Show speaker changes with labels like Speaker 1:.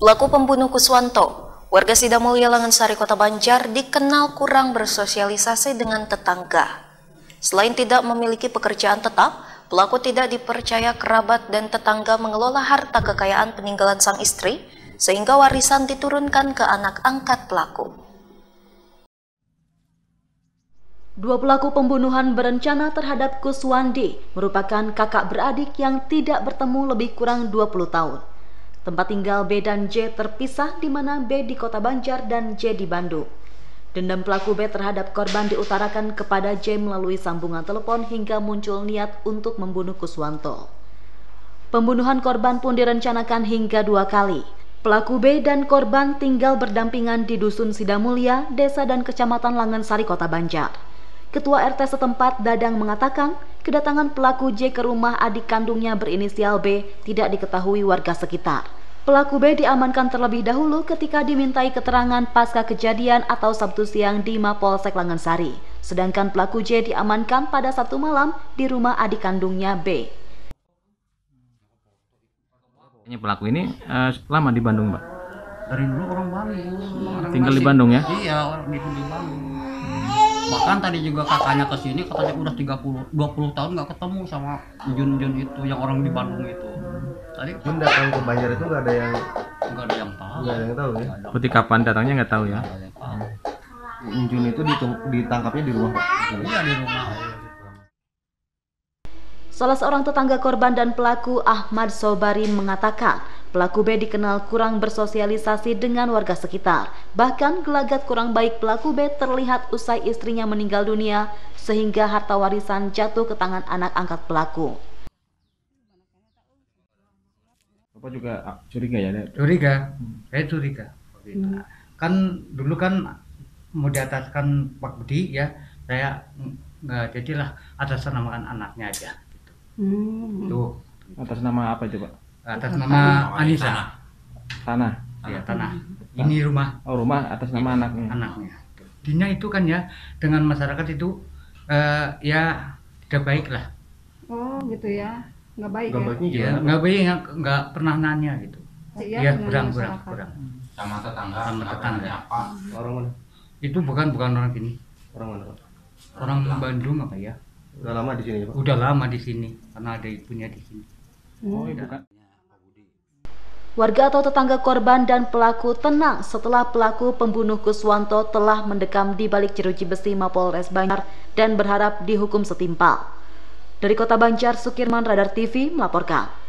Speaker 1: Pelaku pembunuh Kuswanto, warga Sidamulya Langansari Kota Banjar dikenal kurang bersosialisasi dengan tetangga. Selain tidak memiliki pekerjaan tetap, pelaku tidak dipercaya kerabat dan tetangga mengelola harta kekayaan peninggalan sang istri, sehingga warisan diturunkan ke anak angkat pelaku.
Speaker 2: Dua pelaku pembunuhan berencana terhadap Kuswandi merupakan kakak beradik yang tidak bertemu lebih kurang 20 tahun. Tempat tinggal B dan J terpisah di mana B di kota Banjar dan J di Bandung. Dendam pelaku B terhadap korban diutarakan kepada J melalui sambungan telepon hingga muncul niat untuk membunuh Kuswanto. Pembunuhan korban pun direncanakan hingga dua kali. Pelaku B dan korban tinggal berdampingan di Dusun Sidamulya, Desa dan Kecamatan Langansari, Kota Banjar. Ketua RT setempat Dadang mengatakan kedatangan pelaku J ke rumah adik kandungnya berinisial B tidak diketahui warga sekitar. Pelaku B diamankan terlebih dahulu ketika dimintai keterangan pasca kejadian atau Sabtu siang di Mapolsek Langansari. Sedangkan pelaku J diamankan pada Sabtu malam di rumah adik kandungnya B.
Speaker 3: Ini pelaku ini uh, lama di Bandung, Mbak?
Speaker 4: Dari dulu orang Bandung.
Speaker 3: Tinggal di Bandung ya?
Speaker 4: Iya, orang di Bandung bahkan tadi juga kakaknya ke sini katanya udah 30 20 tahun nggak ketemu sama Jun Jun itu yang orang di Bandung itu.
Speaker 5: Tadi Jun datang ke Banjar itu nggak ada yang
Speaker 4: nggak ada yang tahu.
Speaker 5: Nggak ada yang tahu ya?
Speaker 3: Berarti kapan datangnya nggak tahu ya?
Speaker 5: Jun itu ditangkapnya di rumah pak
Speaker 4: iya di rumah.
Speaker 2: Salah seorang tetangga korban dan pelaku Ahmad Sobarin mengatakan pelaku B dikenal kurang bersosialisasi dengan warga sekitar. Bahkan gelagat kurang baik pelaku B terlihat usai istrinya meninggal dunia sehingga harta warisan jatuh ke tangan anak angkat pelaku.
Speaker 3: Bapak juga ah, curiga ya?
Speaker 6: Curiga, saya curiga. Hmm. Kan dulu kan mau diataskan Pak Budi ya, saya nggak jadilah atas namakan anaknya aja.
Speaker 3: Hmm. Tuh. Atas nama apa itu, Pak?
Speaker 6: Atas nama Anissa.
Speaker 3: Tanah.
Speaker 6: Iya, tanah. Ini rumah.
Speaker 3: Oh, rumah atas nama anaknya.
Speaker 6: Anaknya. Dinya itu kan ya dengan masyarakat itu uh, ya tidak baik lah.
Speaker 7: Oh, gitu ya. Nggak baik
Speaker 6: nggak ya? Baiknya ya, nggak baik, nggak, nggak pernah nanya gitu.
Speaker 7: Iya,
Speaker 6: ya, kurang, kurang, kurang.
Speaker 4: Sama tetangga.
Speaker 6: Sama tetangga.
Speaker 4: Apa?
Speaker 5: Orang mana?
Speaker 6: Itu bukan bukan orang sini.
Speaker 5: Orang mana, Pak?
Speaker 6: Orang Bandung apa ya?
Speaker 5: Udah lama di sini, Pak?
Speaker 6: Udah lama di sini karena ada ibunya di sini.
Speaker 3: Oh, ibu kan.
Speaker 2: Warga atau tetangga korban dan pelaku tenang setelah pelaku pembunuh Kuswanto telah mendekam di balik jeruji besi Mapolres Banjar dan berharap dihukum setimpal. Dari Kota Banjar, Sukirman Radar TV melaporkan.